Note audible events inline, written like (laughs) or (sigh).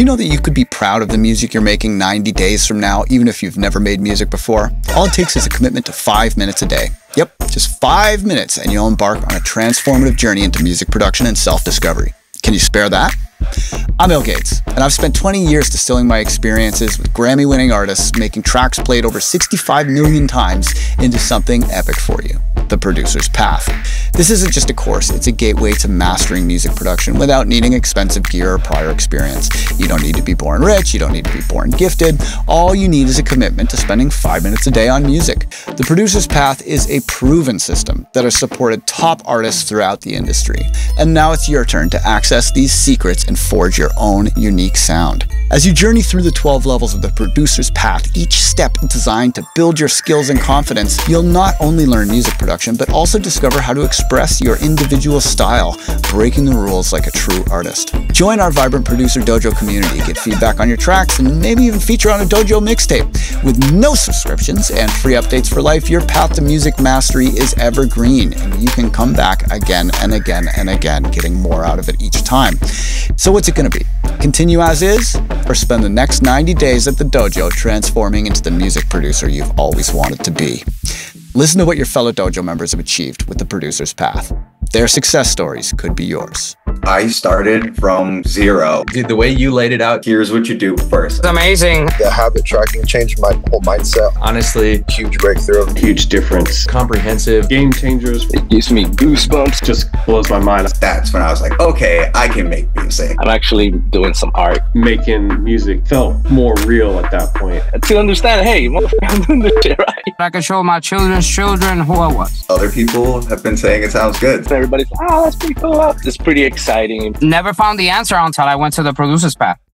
Do you know that you could be proud of the music you're making 90 days from now, even if you've never made music before? All it takes is a commitment to five minutes a day. Yep, just five minutes, and you'll embark on a transformative journey into music production and self discovery. Can you spare that? I'm ill.Gates, and I've spent 20 years distilling my experiences with Grammy winning artists, making tracks played over 65 million times into something epic for you the producer's path. This isn't just a course, it's a gateway to mastering music production without needing expensive gear or prior experience. You don't need to be born rich, you don't need to be born gifted. All you need is a commitment to spending five minutes a day on music. The producer's path is a proven system that has supported top artists throughout the industry. And now it's your turn to access these secrets and forge your own unique sound. As you journey through the 12 levels of the producer's path, each step designed to build your skills and confidence, you'll not only learn music production, but also discover how to express your individual style, breaking the rules like a true artist. Join our vibrant producer dojo community, get feedback on your tracks, and maybe even feature on a dojo mixtape. With no subscriptions and free updates for life, your path to music mastery is evergreen, and you can come back again and again and again, getting more out of it each time. So, what's it going to be? Continue as is? or spend the next 90 days at the dojo transforming into the music producer you've always wanted to be. Listen to what your fellow dojo members have achieved with the producer's path. Their success stories could be yours. I started from zero. Dude, the way you laid it out, here's what you do first. It's amazing. The habit tracking changed my whole mindset. Honestly, huge breakthrough. Huge difference. Comprehensive. Game changers. It gives me goosebumps. Just blows my mind. That's when I was like, okay, I can make music. I'm actually doing some art. Making music felt more real at that point. To understand, hey, (laughs) I'm doing this shit right. I can show my children's children who I was. Other people have been saying it sounds good. Everybody's, oh, that's pretty cool. It's pretty exciting. Never found the answer until I went to the producer's path.